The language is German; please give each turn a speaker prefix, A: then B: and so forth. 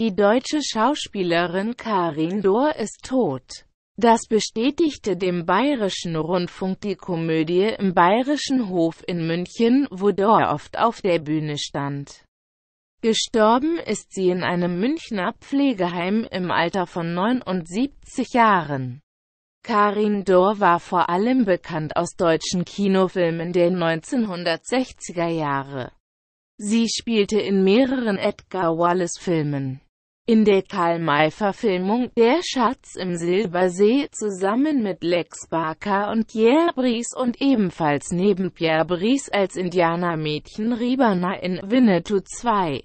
A: Die deutsche Schauspielerin Karin Dohr ist tot. Das bestätigte dem Bayerischen Rundfunk die Komödie im Bayerischen Hof in München, wo Dohr oft auf der Bühne stand. Gestorben ist sie in einem Münchner Pflegeheim im Alter von 79 Jahren. Karin Dohr war vor allem bekannt aus deutschen Kinofilmen der 1960er Jahre. Sie spielte in mehreren Edgar Wallace-Filmen. In der Karl-May-Verfilmung »Der Schatz im Silbersee« zusammen mit Lex Barker und Pierre Brice und ebenfalls neben Pierre Brice als Indianermädchen Riebana in »Winnetou 2«.